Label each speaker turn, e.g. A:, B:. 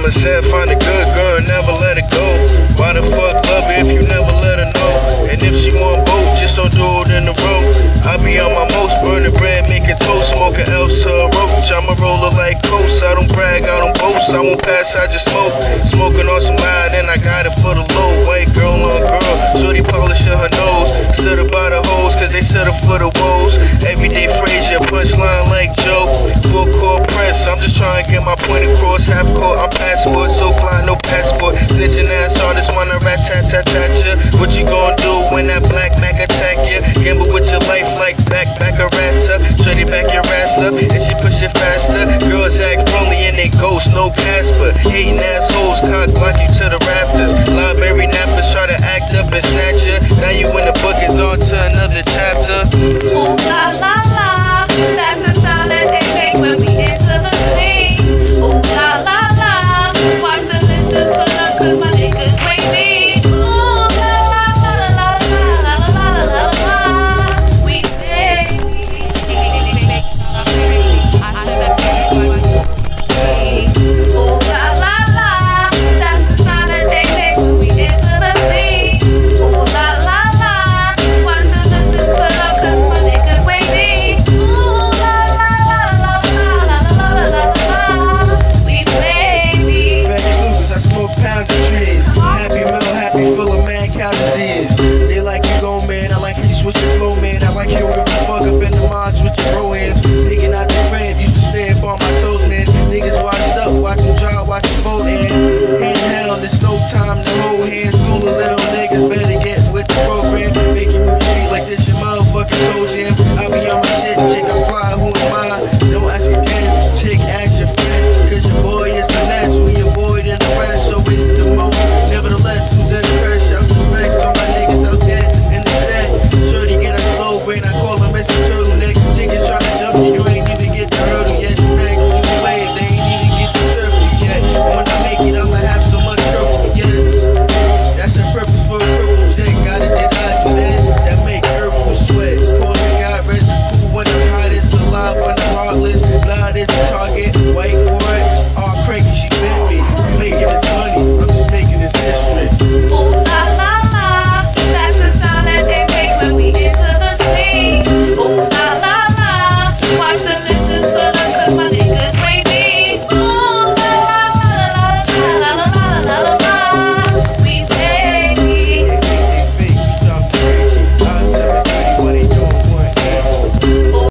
A: mama said find a good girl, never let it go. Why the fuck love her if you never let her know? And if she want both, just don't do it in a row. I be on my most burning bread, making toast, smoking else to a roach. I'm a roller like coast. I don't brag, I don't boast. I won't pass, I just smoke. Smoking on some line, and I got it for the low. White girl on girl, shorty polishing her nose. Stood by the hoes, cause they up for the woes. Everyday phrase, your punchline like Joe. Full court press, I'm just trying to get my point across. Half court, hating ass chick, ask your friend. Cause your
B: boy is finesse, we avoid the press, so it is the moment. Nevertheless, who's in the press? I'm Respect on my niggas out there in the set. Shorty get a
A: slow brain, I call him Mr.